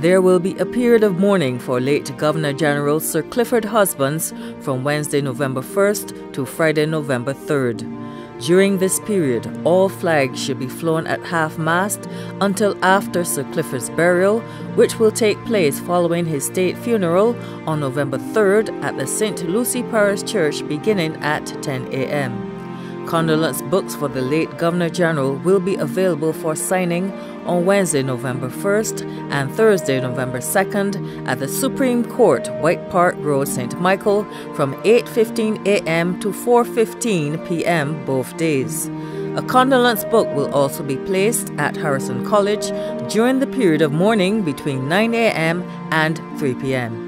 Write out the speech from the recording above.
There will be a period of mourning for late Governor General Sir Clifford Husbands from Wednesday, November 1st to Friday, November 3rd. During this period, all flags should be flown at half mast until after Sir Clifford's burial, which will take place following his state funeral on November 3rd at the St. Lucy Parish Church beginning at 10 a.m. Condolence books for the late Governor General will be available for signing on Wednesday, November 1st and Thursday, November 2nd at the Supreme Court, White Park Road, St. Michael from 8:15 a.m. to 4:15 p.m. both days. A condolence book will also be placed at Harrison College during the period of mourning between 9 a.m. and 3 p.m.